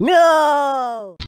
No!